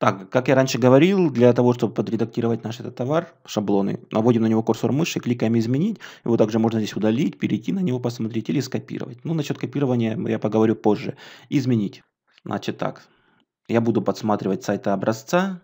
Так, как я раньше говорил, для того, чтобы подредактировать наш этот товар, шаблоны, наводим на него курсор мыши, кликаем «Изменить». Его также можно здесь удалить, перейти на него, посмотреть или скопировать. Ну, насчет копирования я поговорю позже. «Изменить». Значит так, я буду подсматривать сайта образца.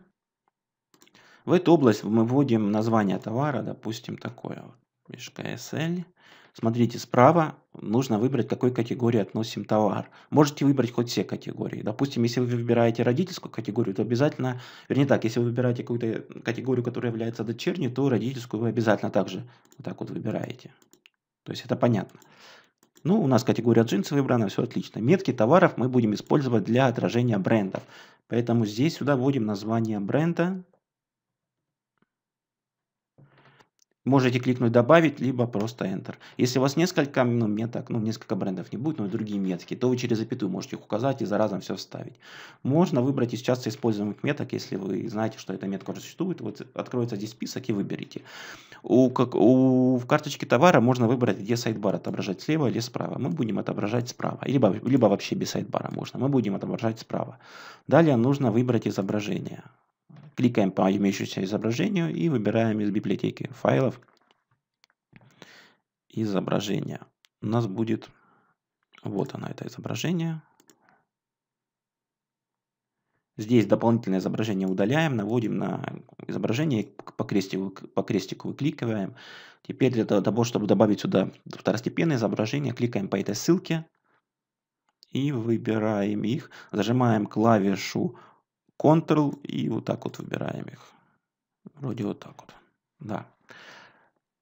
В эту область мы вводим название товара, допустим, такое. Мишка SL. Смотрите, справа нужно выбрать, к какой категории относим товар. Можете выбрать хоть все категории. Допустим, если вы выбираете родительскую категорию, то обязательно, вернее так, если вы выбираете какую-то категорию, которая является дочерней, то родительскую вы обязательно также вот так вот выбираете. То есть это понятно. Ну, у нас категория джинсы выбрана, все отлично. Метки товаров мы будем использовать для отражения брендов. Поэтому здесь сюда вводим название бренда. Можете кликнуть «Добавить», либо просто Enter. Если у вас несколько ну, меток, ну, несколько брендов не будет, но другие метки, то вы через запятую можете их указать и за разом все вставить. Можно выбрать из часто используемых меток, если вы знаете, что эта метка уже существует. Вот откроется здесь список и выберите. У, как, у, в карточке товара можно выбрать, где сайдбар отображать слева или справа. Мы будем отображать справа. Либо, либо вообще без сайдбара можно. Мы будем отображать справа. Далее нужно выбрать изображение. Кликаем по имеющемуся изображению и выбираем из библиотеки файлов изображение. У нас будет вот оно, это изображение. Здесь дополнительное изображение удаляем, наводим на изображение, по крестику, по крестику выкликиваем. Теперь для того, чтобы добавить сюда второстепенное изображение, кликаем по этой ссылке и выбираем их. Зажимаем клавишу Ctrl и вот так вот выбираем их. Вроде вот так вот. Да.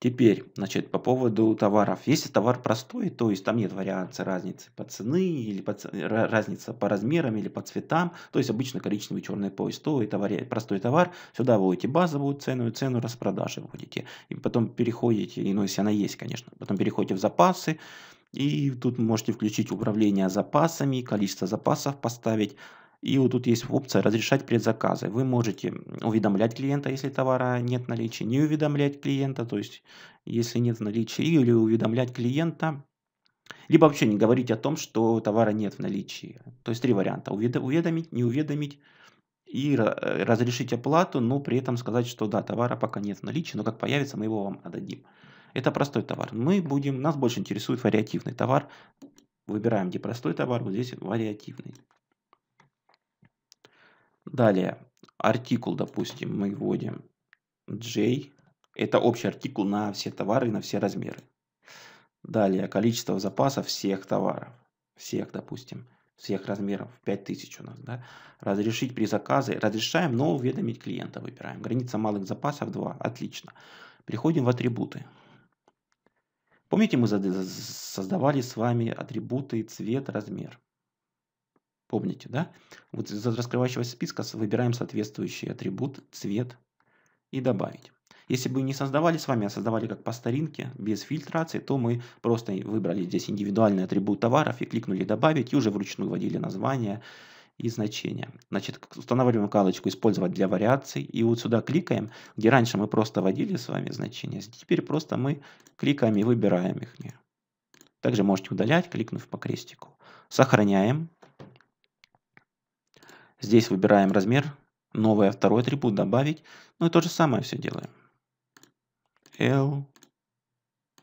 Теперь, значит, по поводу товаров. Если товар простой, то есть там нет вариации разницы по цены или по, разница по размерам или по цветам, то есть обычно коричневый черный пояс, то это вари, простой товар, сюда вводите базовую цену и цену распродажи вводите. И потом переходите, ну если она есть, конечно, потом переходите в запасы, и тут можете включить управление запасами, количество запасов поставить, и вот тут есть опция «Разрешать предзаказы». Вы можете уведомлять клиента, если товара нет в наличии, не уведомлять клиента, то есть если нет в наличии, или уведомлять клиента, либо вообще не говорить о том, что товара нет в наличии. То есть три варианта. Уведомить, не уведомить и разрешить оплату, но при этом сказать, что да, товара пока нет в наличии, но как появится, мы его вам отдадим. Это простой товар. Мы будем, нас больше интересует вариативный товар. Выбираем, где простой товар, вот здесь вариативный. Далее, артикул, допустим, мы вводим J. Это общий артикул на все товары на все размеры. Далее, количество запасов всех товаров. Всех, допустим, всех размеров. 5000 у нас, да. Разрешить при заказе. Разрешаем, но уведомить клиента выбираем. Граница малых запасов 2. Отлично. Переходим в атрибуты. Помните, мы создавали с вами атрибуты цвет, размер. Помните, да? Вот из раскрывающегося списка выбираем соответствующий атрибут, цвет и добавить. Если бы не создавали с вами, а создавали как по старинке, без фильтрации, то мы просто выбрали здесь индивидуальный атрибут товаров и кликнули «Добавить» и уже вручную вводили название и значение. Значит, устанавливаем галочку «Использовать для вариаций» и вот сюда кликаем, где раньше мы просто вводили с вами значения, теперь просто мы кликаем и выбираем их. Также можете удалять, кликнув по крестику. Сохраняем. Здесь выбираем размер, новый второй атрибут добавить. Ну и то же самое все делаем. L,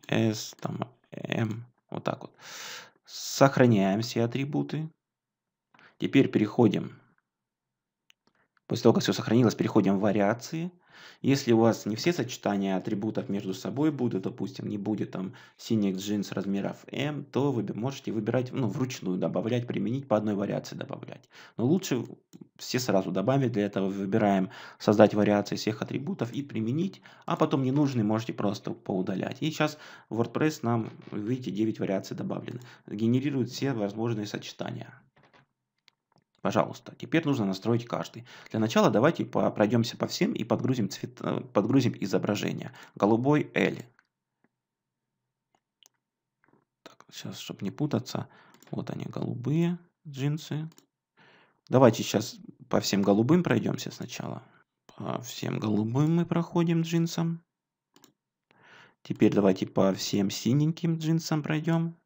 S, там, M, вот так вот. Сохраняем все атрибуты. Теперь переходим. После того, как все сохранилось, переходим в вариации. Если у вас не все сочетания атрибутов между собой будут, допустим, не будет там синих джинс размеров M, то вы можете выбирать, ну, вручную добавлять, применить по одной вариации добавлять. Но лучше все сразу добавить. Для этого выбираем создать вариации всех атрибутов и применить, а потом ненужные можете просто поудалять. И сейчас WordPress нам, видите, 9 вариаций добавлены. Генерирует все возможные сочетания. Пожалуйста. Теперь нужно настроить каждый. Для начала давайте пройдемся по всем и подгрузим, цвет, э, подгрузим изображение. Голубой L. Так, сейчас, чтобы не путаться. Вот они, голубые джинсы. Давайте сейчас по всем голубым пройдемся сначала. По всем голубым мы проходим джинсам. Теперь давайте по всем синеньким джинсам пройдем.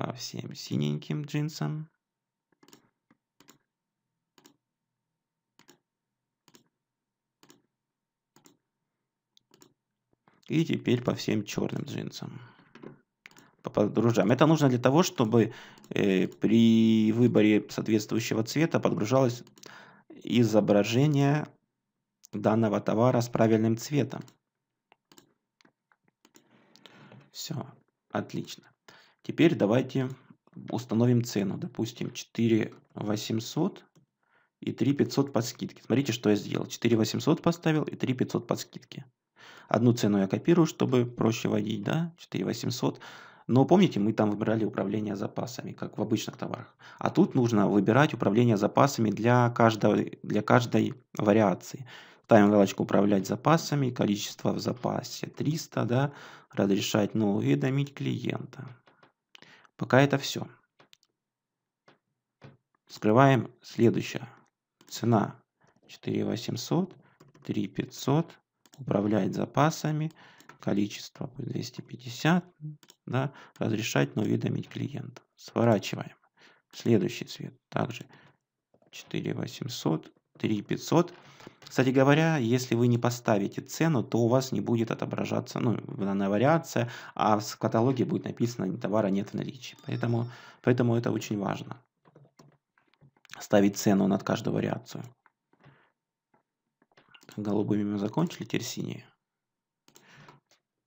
По всем синеньким джинсам. И теперь по всем черным джинсам. Подгружаем. Это нужно для того, чтобы э, при выборе соответствующего цвета подгружалось изображение данного товара с правильным цветом. Все, отлично. Теперь давайте установим цену. Допустим, 4 800 и 3 500 по скидке. Смотрите, что я сделал. 4 800 поставил и 3 500 по скидке. Одну цену я копирую, чтобы проще водить, да, 4 800. Но помните, мы там выбирали управление запасами, как в обычных товарах. А тут нужно выбирать управление запасами для, каждого, для каждой вариации. Ставим галочку «Управлять запасами», количество в запасе 300, да, разрешать, но уведомить клиента. Пока это все. Скрываем следующее. Цена 4800, 3500, управлять запасами, количество 250, да, разрешать, но уведомить клиента. Сворачиваем. Следующий цвет. Также 4800, 3500. Кстати говоря, если вы не поставите цену, то у вас не будет отображаться ну, данная вариация, а в каталоге будет написано «товара нет в наличии». Поэтому, поэтому это очень важно. Ставить цену над каждую вариацию. Голубыми мы закончили, теперь синие.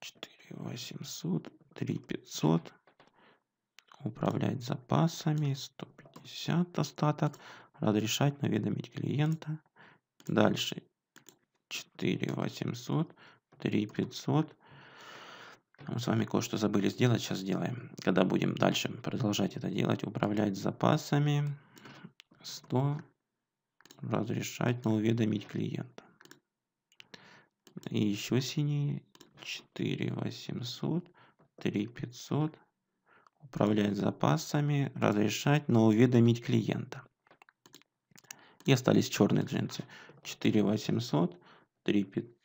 4800, 3500. Управлять запасами, 150 остаток. Разрешать, уведомить клиента. Дальше 4 800, 3 500. Мы с вами кое-что забыли сделать, сейчас сделаем. Когда будем дальше продолжать это делать, управлять запасами, 100, разрешать, но уведомить клиента. И еще синие, 4 800, 3 500, управлять запасами, разрешать, но уведомить клиента. И остались черные джинсы. 4 800, 3 500.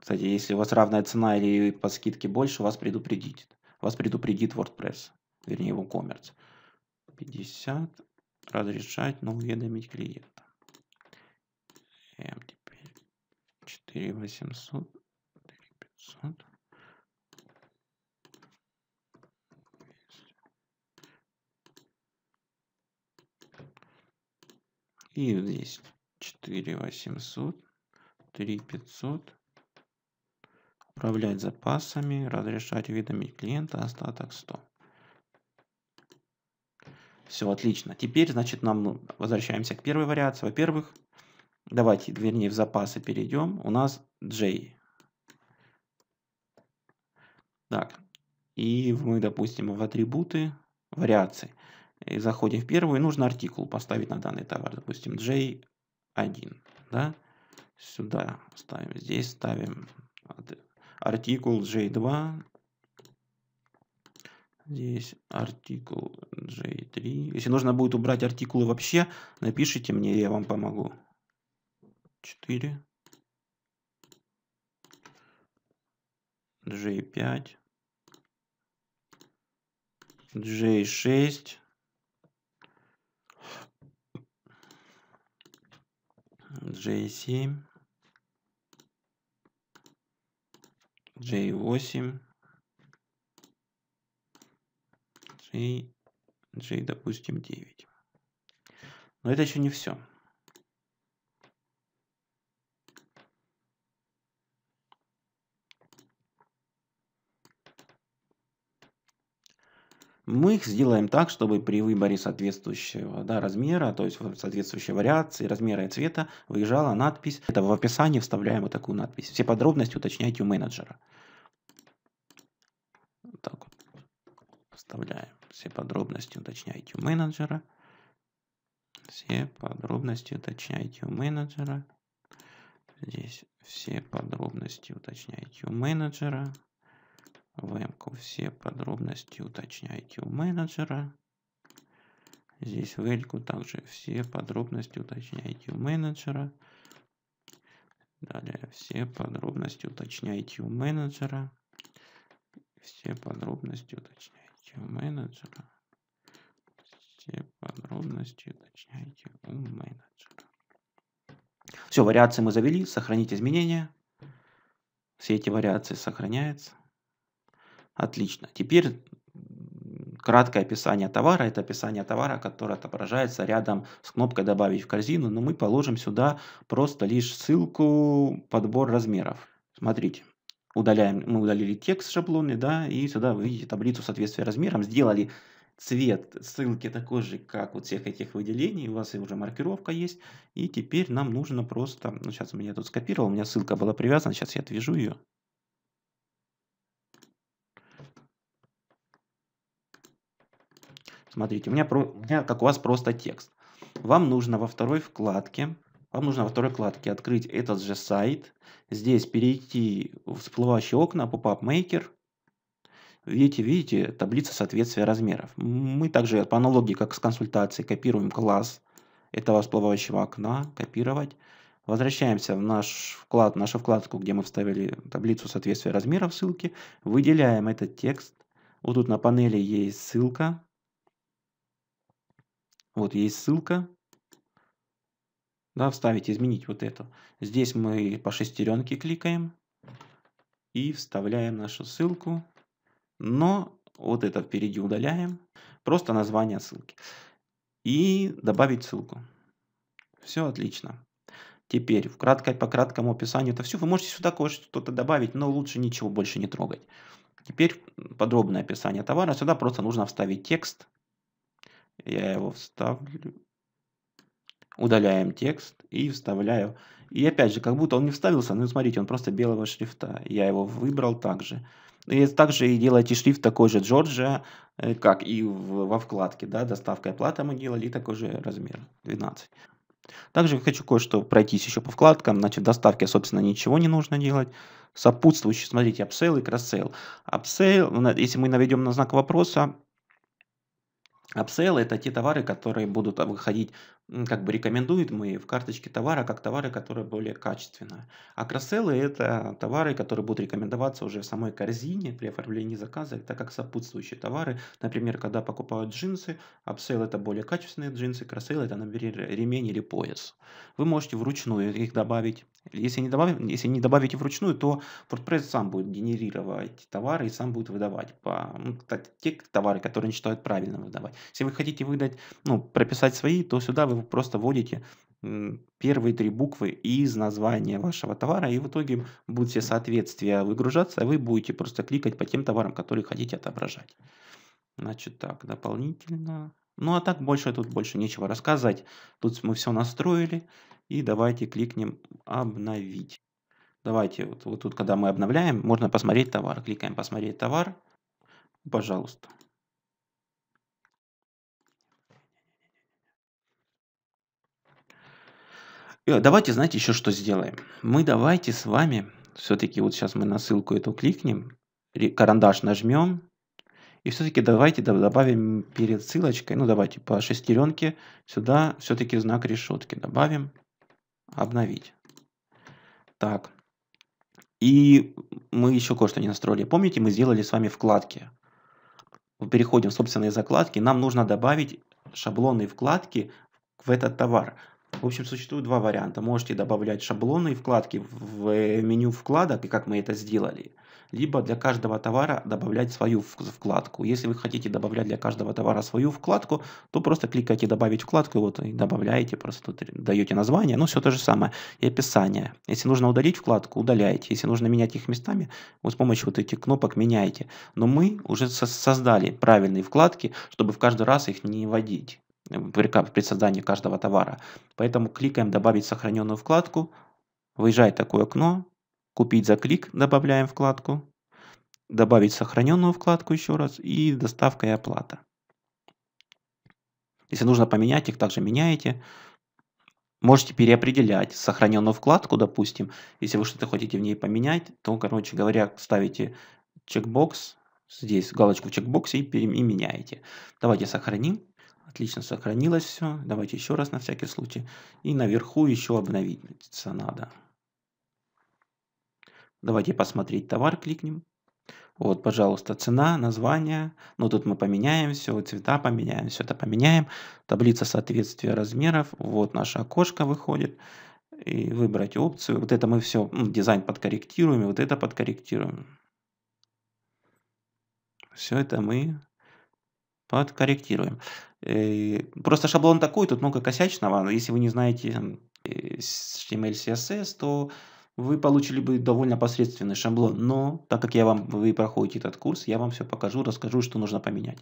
Кстати, если у вас равная цена или по скидке больше, вас предупредит. Вас предупредит WordPress, вернее WooCommerce. 50. Разрешать, но уведомить клиента. М теперь 4 800, 3 500. И здесь 4 800, 3 500. Управлять запасами, разрешать уведомить клиента, остаток 100. Все, отлично. Теперь, значит, нам ну, возвращаемся к первой вариации. Во-первых, давайте, вернее, в запасы перейдем. У нас J. Так, и мы, допустим, в атрибуты, вариации. И заходим в первую, и нужно артикул поставить на данный товар. Допустим, J1. Да? Сюда ставим, здесь ставим артикул J2. Здесь артикул J3. Если нужно будет убрать артикулы вообще, напишите мне, я вам помогу. 4. J5. J6. J7, J8, J, J, допустим, 9. Но это еще не все. Мы их сделаем так, чтобы при выборе соответствующего да, размера, то есть соответствующей вариации, размера и цвета, выезжала надпись. Это в описании вставляем вот такую надпись. Все подробности уточняйте у менеджера. Так вот. Вставляем. Все подробности уточняйте у менеджера. Все подробности уточняйте у менеджера. Здесь все подробности уточняйте у менеджера. В эмку все подробности уточняйте у менеджера. Здесь в эльку также все подробности уточняйте у менеджера. Далее все подробности уточняйте у менеджера. Все подробности уточняйте у менеджера. подробности уточняйте у менеджера. Все, вариации мы завели, сохранить изменения. Все эти вариации сохраняются. Отлично. Теперь краткое описание товара. Это описание товара, которое отображается рядом с кнопкой «Добавить в корзину». Но мы положим сюда просто лишь ссылку «Подбор размеров». Смотрите. Удаляем, мы удалили текст шаблонный, да, и сюда вы видите таблицу соответствия размерам. Сделали цвет ссылки такой же, как вот всех этих выделений. У вас уже маркировка есть. И теперь нам нужно просто... Ну, сейчас я тут скопировал, у меня ссылка была привязана. Сейчас я отвяжу ее. Смотрите, у меня, про, у меня как у вас просто текст. Вам нужно во второй вкладке, вам нужно во второй вкладке открыть этот же сайт. Здесь перейти в всплывающие окна, Pop-up Maker. Видите, видите, таблица соответствия размеров. Мы также по аналогии, как с консультацией, копируем класс этого всплывающего окна, копировать. Возвращаемся в наш вклад, нашу вкладку, где мы вставили таблицу соответствия размеров ссылки. Выделяем этот текст. Вот тут на панели есть ссылка. Вот есть ссылка. Да, вставить, изменить вот эту. Здесь мы по шестеренке кликаем и вставляем нашу ссылку. Но вот это впереди удаляем. Просто название ссылки. И добавить ссылку. Все отлично. Теперь в краткой, по краткому описанию это все. Вы можете сюда кое-что-то добавить, но лучше ничего больше не трогать. Теперь подробное описание товара. Сюда просто нужно вставить текст. Я его вставлю. Удаляем текст и вставляю. И опять же, как будто он не вставился, но смотрите, он просто белого шрифта. Я его выбрал также. И также и делайте шрифт такой же Джорджия, э, как и в, во вкладке, да, доставка и оплата мы делали, такой же размер, 12. Также хочу кое-что пройтись еще по вкладкам. Значит, доставке, собственно, ничего не нужно делать. Сопутствующие, смотрите, upsell и cross-sell. Upsell, если мы наведем на знак вопроса, Upsell – это те товары, которые будут выходить, как бы рекомендуют мы в карточке товара, как товары, которые более качественные. А cross-sell ы – это товары, которые будут рекомендоваться уже в самой корзине при оформлении заказа, это как сопутствующие товары. Например, когда покупают джинсы, upsell – это более качественные джинсы, cross-sell – это, например, ремень или пояс. Вы можете вручную их добавить. Если не, добавить, если не добавите вручную, то WordPress сам будет генерировать товары и сам будет выдавать по, ну, те товары, которые он считает правильно выдавать. Если вы хотите выдать, ну, прописать свои, то сюда вы просто вводите первые три буквы из названия вашего товара, и в итоге будут все соответствия выгружаться, а вы будете просто кликать по тем товарам, которые хотите отображать. Значит так, дополнительно. Ну а так больше тут больше нечего рассказать. Тут мы все настроили. И давайте кликнем обновить. Давайте, вот, вот тут, когда мы обновляем, можно посмотреть товар. Кликаем посмотреть товар. Пожалуйста. Давайте, знаете, еще что сделаем. Мы давайте с вами, все-таки вот сейчас мы на ссылку эту кликнем, карандаш нажмем, и все-таки давайте добавим перед ссылочкой, ну давайте по шестеренке сюда все-таки знак решетки добавим. Обновить. Так. И мы еще кое-что не настроили. Помните, мы сделали с вами вкладки. Переходим в собственные закладки. Нам нужно добавить шаблонные вкладки в этот товар. В общем, существует два варианта. Можете добавлять шаблонные вкладки в меню вкладок, и как мы это сделали либо для каждого товара добавлять свою вкладку. Если вы хотите добавлять для каждого товара свою вкладку, то просто кликайте «Добавить вкладку» и вот и добавляете, просто тут даете название, ну все то же самое, и описание. Если нужно удалить вкладку, удаляете. Если нужно менять их местами, вы с помощью вот этих кнопок меняете. Но мы уже создали правильные вкладки, чтобы в каждый раз их не вводить при создании каждого товара. Поэтому кликаем «Добавить сохраненную вкладку», выезжает такое окно, Купить за клик добавляем вкладку. Добавить сохраненную вкладку еще раз. И доставка и оплата. Если нужно поменять их, также меняете. Можете переопределять сохраненную вкладку, допустим. Если вы что-то хотите в ней поменять, то, короче говоря, ставите чекбокс, здесь галочку в чекбоксе и, и меняете. Давайте сохраним. Отлично сохранилось все. Давайте еще раз на всякий случай. И наверху еще обновиться надо. Давайте посмотреть товар кликнем. Вот, пожалуйста, цена, название. Ну, тут мы поменяем все, цвета поменяем, все это поменяем. Таблица соответствия размеров. Вот наше окошко выходит. И выбрать опцию. Вот это мы все, ну, дизайн подкорректируем, и вот это подкорректируем. Все это мы подкорректируем. Э, просто шаблон такой, тут много косячного. Если вы не знаете э, HTML, CSS, то вы получили бы довольно посредственный шаблон. Но так как я вам, вы проходите этот курс, я вам все покажу, расскажу, что нужно поменять.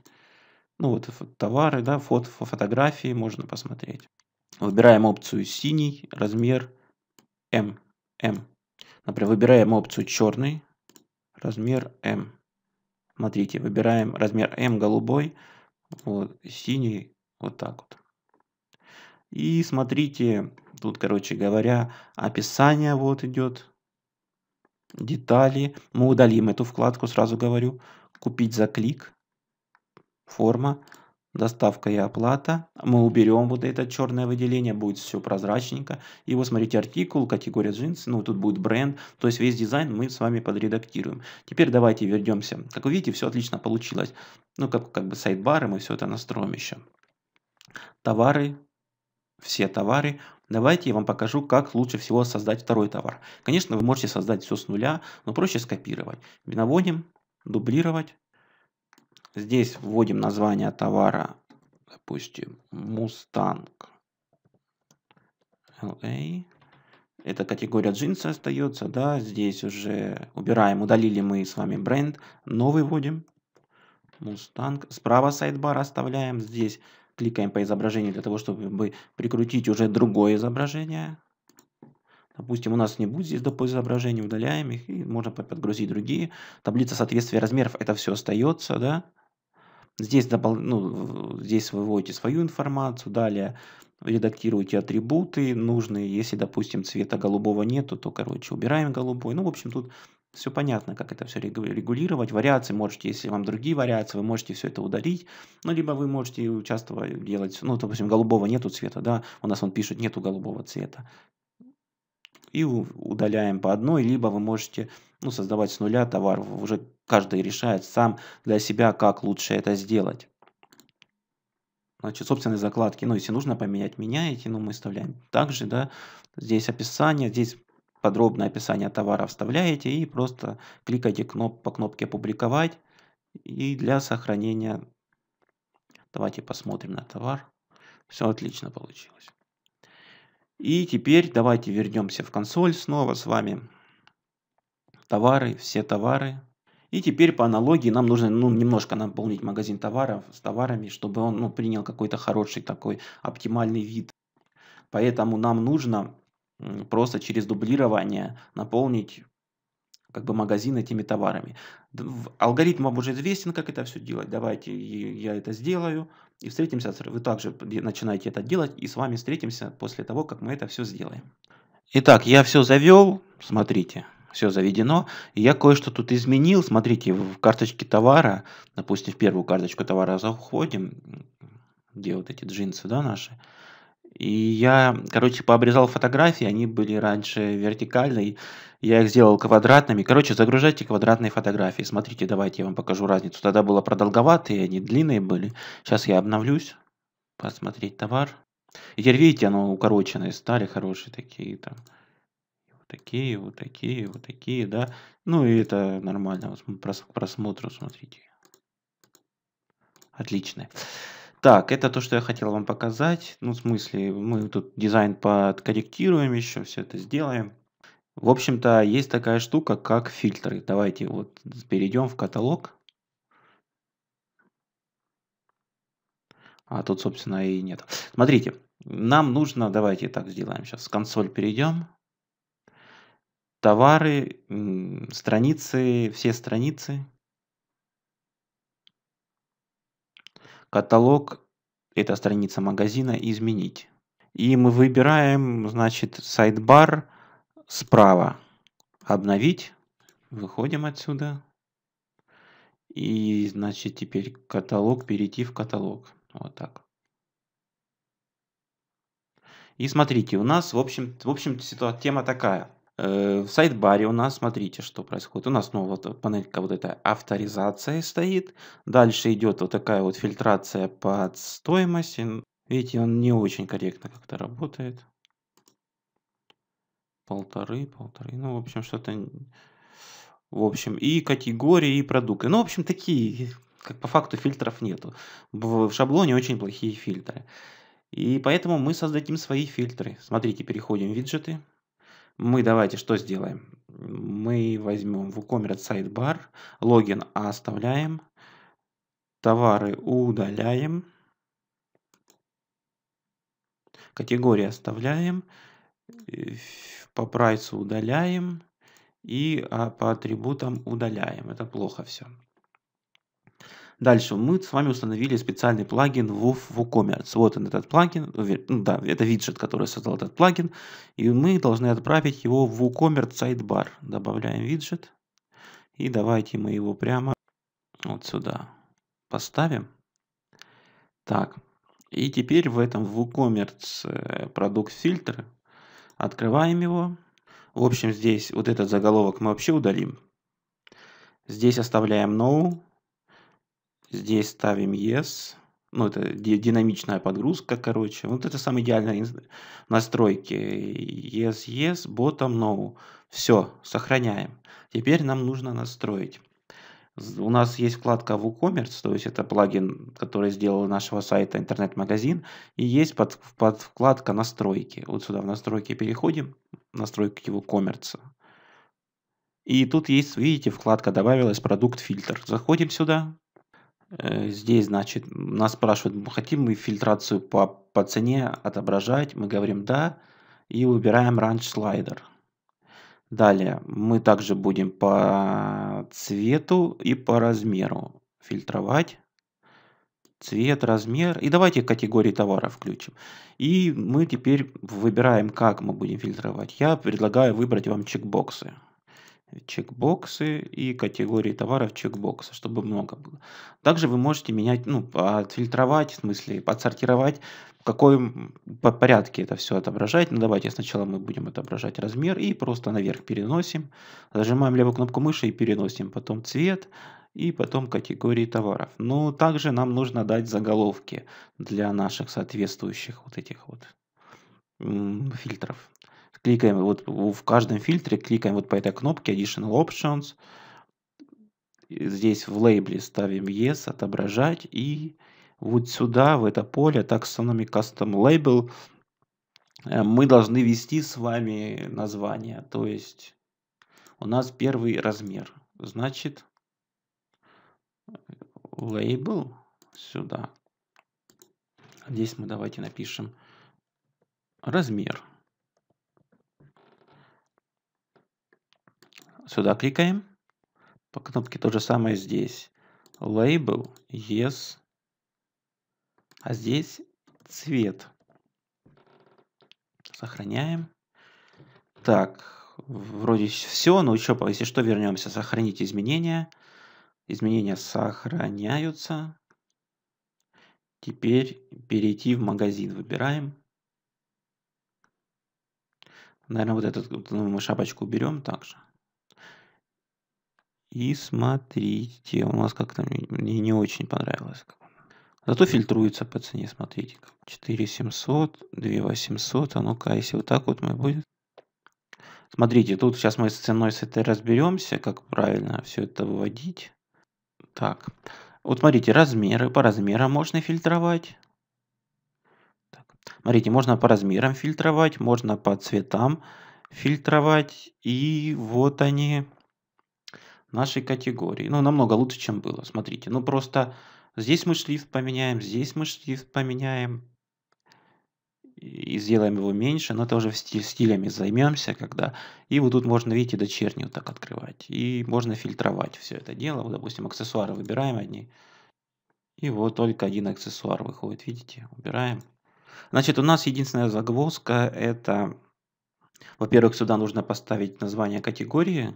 Ну вот товары, да, фото, фотографии можно посмотреть. Выбираем опцию синий, размер M. M. Например, выбираем опцию черный, размер M. Смотрите, выбираем размер M голубой, вот, синий, вот так вот. И смотрите, тут, короче говоря, описание вот идет, детали. Мы удалим эту вкладку, сразу говорю. Купить за клик, форма, доставка и оплата. Мы уберем вот это черное выделение, будет все прозрачненько. И вот смотрите, артикул, категория джинсы, ну тут будет бренд. То есть весь дизайн мы с вами подредактируем. Теперь давайте вернемся. Как вы видите, все отлично получилось. Ну как, как бы сайт-бары, мы все это настроим еще. Товары, все товары. Давайте я вам покажу, как лучше всего создать второй товар. Конечно, вы можете создать все с нуля, но проще скопировать. Наводим, дублировать. Здесь вводим название товара, допустим, Mustang LA. Это категория джинсы остается, да, здесь уже убираем, удалили мы с вами бренд, новый вводим, Mustang. Справа сайдбар оставляем, здесь кликаем по изображению для того, чтобы прикрутить уже другое изображение. Допустим, у нас не будет здесь доп. изображений, удаляем их, и можно подгрузить другие. Таблица соответствия размеров, это все остается, да. Здесь, допол... ну, здесь вы вводите свою информацию, далее редактируете атрибуты нужные. Если, допустим, цвета голубого нету, то, короче, убираем голубой. Ну, в общем, тут все понятно, как это все регулировать. Вариации можете, если вам другие вариации, вы можете все это удалить. Ну, либо вы можете участвовать, делать, ну, допустим, голубого нету цвета, да, у нас он пишет нету голубого цвета. И удаляем по одной, либо вы можете ну, создавать с нуля товар. Уже каждый решает сам для себя, как лучше это сделать. Значит, собственные закладки, ну, если нужно поменять, меняете, ну, мы вставляем. Также, да, здесь описание, здесь подробное описание товара вставляете и просто кликайте кноп по кнопке «Опубликовать». И для сохранения, давайте посмотрим на товар. Все отлично получилось. И теперь давайте вернемся в консоль снова с вами. Товары, все товары. И теперь по аналогии нам нужно ну, немножко наполнить магазин товаров с товарами, чтобы он ну, принял какой-то хороший такой оптимальный вид. Поэтому нам нужно просто через дублирование наполнить как бы магазин этими товарами. Алгоритм вам уже известен, как это все делать. Давайте я это сделаю. И встретимся, вы также начинаете это делать, и с вами встретимся после того, как мы это все сделаем. Итак, я все завел, смотрите, все заведено. И я кое-что тут изменил. Смотрите, в карточке товара, допустим, в первую карточку товара заходим, где вот эти джинсы, да, наши. И я, короче, пообрезал фотографии, они были раньше вертикальные, я их сделал квадратными. Короче, загружайте квадратные фотографии. Смотрите, давайте я вам покажу разницу. Тогда было продолговатые, они длинные были. Сейчас я обновлюсь, посмотреть товар. И теперь видите, оно укороченные стали, хорошие такие там. Вот такие, вот такие, вот такие, да. Ну и это нормально, к просмотру, смотрите. Отлично. Так, это то, что я хотел вам показать. Ну, в смысле, мы тут дизайн подкорректируем еще, все это сделаем. В общем-то, есть такая штука, как фильтры. Давайте вот перейдем в каталог. А тут, собственно, и нет. Смотрите, нам нужно, давайте так сделаем сейчас, консоль перейдем. Товары, страницы, все страницы. Каталог, это страница магазина, изменить. И мы выбираем, значит, сайт-бар справа. Обновить. Выходим отсюда. И, значит, теперь каталог, перейти в каталог. Вот так. И смотрите, у нас, в общем, в общем тема такая. Э, в сайт-баре у нас, смотрите, что происходит. У нас снова вот панелька вот эта авторизация стоит. Дальше идет вот такая вот фильтрация под стоимость. Видите, он не очень корректно как-то работает. Полторы, полторы. Ну, в общем, что-то... В общем, и категории, и продукты. Ну, в общем, такие, как по факту фильтров нету. В шаблоне очень плохие фильтры. И поэтому мы создадим свои фильтры. Смотрите, переходим в виджеты. Мы давайте что сделаем? Мы возьмем WooCommerce сайт-бар, логин оставляем, товары удаляем, категории оставляем, э, по прайсу удаляем и а, по атрибутам удаляем. Это плохо все. Дальше мы с вами установили специальный плагин в WooCommerce. Вот он этот плагин, ну, да, это виджет, который создал этот плагин. И мы должны отправить его в WooCommerce Sidebar. Добавляем виджет. И давайте мы его прямо вот сюда поставим. Так, и теперь в этом WooCommerce э, продукт фильтр открываем его. В общем, здесь вот этот заголовок мы вообще удалим. Здесь оставляем no. Здесь ставим yes. Ну, это динамичная подгрузка, короче. Вот это самые идеальные настройки. Yes, yes, bottom, no. Все, сохраняем. Теперь нам нужно настроить. У нас есть вкладка WooCommerce, то есть это плагин, который сделал нашего сайта интернет-магазин. И есть под, под вкладка настройки. Вот сюда в настройки переходим. Настройки WooCommerce. И тут есть, видите, вкладка добавилась продукт фильтр. Заходим сюда, Э, здесь, значит, нас спрашивают, хотим мы фильтрацию по, по цене отображать. Мы говорим «да» и выбираем Range слайдер. Далее мы также будем по цвету и по размеру фильтровать. Цвет, размер. И давайте категории товара включим. И мы теперь выбираем, как мы будем фильтровать. Я предлагаю выбрать вам чекбоксы чекбоксы и категории товаров чекбокса, чтобы много было. Также вы можете менять, ну, отфильтровать, в смысле, отсортировать, в каком порядке это все отображать. Ну, давайте сначала мы будем отображать размер и просто наверх переносим. Зажимаем левую кнопку мыши и переносим. Потом цвет и потом категории товаров. Но также нам нужно дать заголовки для наших соответствующих вот этих вот фильтров кликаем вот в каждом фильтре, кликаем вот по этой кнопке Additional Options. Здесь в лейбле ставим Yes, отображать. И вот сюда, в это поле Taxonomy Custom Label, э, мы должны ввести с вами название. То есть у нас первый размер. Значит, label сюда. Здесь мы давайте напишем размер. Сюда кликаем. По кнопке то же самое здесь. Label, yes. А здесь цвет. Сохраняем. Так, вроде все, но еще, если что, вернемся. Сохранить изменения. Изменения сохраняются. Теперь перейти в магазин. Выбираем. Наверное, вот эту ну, мы шапочку уберем также. И смотрите, у нас как-то мне не очень понравилось. Зато фильтруется по цене, смотрите. 4700, 2800, а ну-ка, если вот так вот мы будет. Смотрите, тут сейчас мы с ценой с этой разберемся, как правильно все это выводить. Так, вот смотрите, размеры, по размерам можно фильтровать. Так. Смотрите, можно по размерам фильтровать, можно по цветам фильтровать. И вот они, нашей категории. Ну, намного лучше, чем было. Смотрите, ну просто здесь мы шрифт поменяем, здесь мы шрифт поменяем. И сделаем его меньше, но это уже стиль, стилями займемся, когда... И вот тут можно, видите, дочернюю так открывать. И можно фильтровать все это дело. Вот, допустим, аксессуары выбираем одни. И вот только один аксессуар выходит, видите, убираем. Значит, у нас единственная загвоздка это, во-первых, сюда нужно поставить название категории,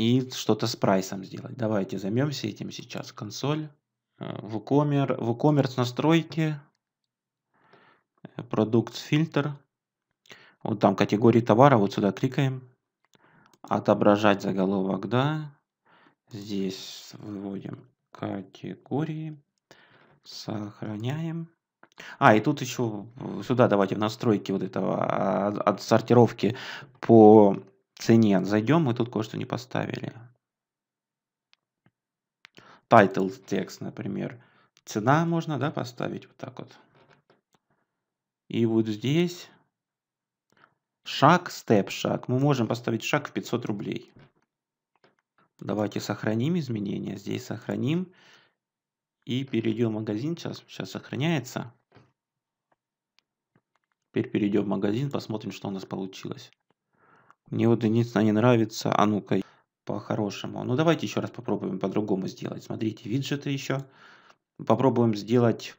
и что-то с прайсом сделать. Давайте займемся этим сейчас. Консоль, э, WooCommerce, WooCommerce настройки, э, продукт фильтр. Вот там категории товара, вот сюда кликаем. Отображать заголовок, да. Здесь выводим категории. Сохраняем. А, и тут еще сюда давайте в настройки вот этого а, от сортировки по цене зайдем. Мы тут кое-что не поставили. Title текст, например. Цена можно, да, поставить вот так вот. И вот здесь шаг, степ, шаг. Мы можем поставить шаг в 500 рублей. Давайте сохраним изменения. Здесь сохраним. И перейдем в магазин. Сейчас, сейчас сохраняется. Теперь перейдем в магазин, посмотрим, что у нас получилось. Мне вот единственное не нравится. А ну-ка, по-хорошему. Ну, давайте еще раз попробуем по-другому сделать. Смотрите, виджеты еще. Попробуем сделать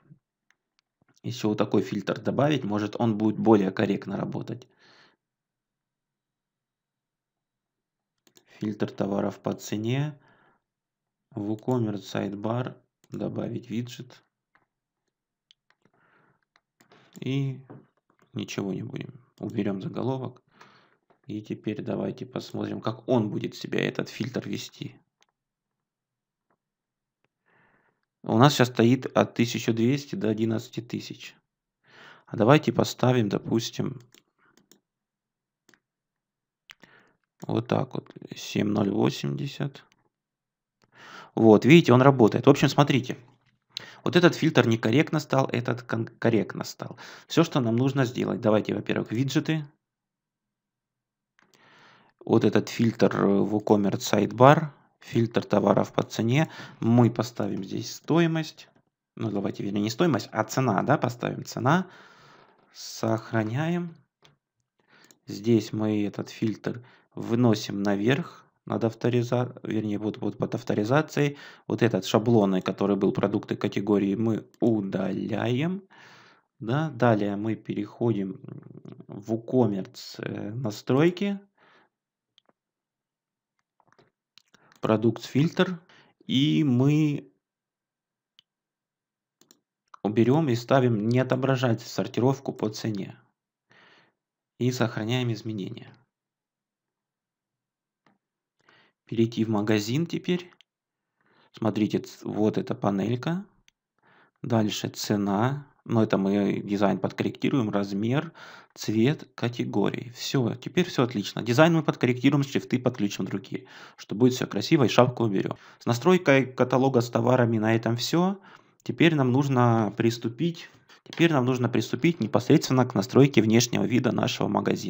еще вот такой фильтр добавить. Может, он будет более корректно работать. Фильтр товаров по цене. WooCommerce Sidebar. Добавить виджет. И ничего не будем. Уберем заголовок. И теперь давайте посмотрим, как он будет себя, этот фильтр, вести. У нас сейчас стоит от 1200 до 11 тысяч. А давайте поставим, допустим, вот так вот, 7080. Вот, видите, он работает. В общем, смотрите. Вот этот фильтр некорректно стал, этот корректно стал. Все, что нам нужно сделать. Давайте, во-первых, виджеты. Вот этот фильтр WooCommerce Sidebar. Фильтр товаров по цене. Мы поставим здесь стоимость. Ну, давайте, вернее, не стоимость, а цена, да, поставим цена. Сохраняем. Здесь мы этот фильтр выносим наверх над авторизацией, вернее, вот, вот под авторизацией. Вот этот шаблоны, который был продукты категории, мы удаляем. Да, далее мы переходим в WooCommerce э, настройки. Продукт фильтр. И мы уберем и ставим не отображать сортировку по цене. И сохраняем изменения. перейти в магазин теперь. Смотрите, вот эта панелька. Дальше цена. Но это мы дизайн подкорректируем, размер, цвет, категории. Все, теперь все отлично. Дизайн мы подкорректируем, шрифты подключим другие, чтобы будет все красиво и шапку уберем. С настройкой каталога с товарами на этом все. Теперь нам нужно приступить Теперь нам нужно приступить непосредственно к настройке внешнего вида нашего магазина.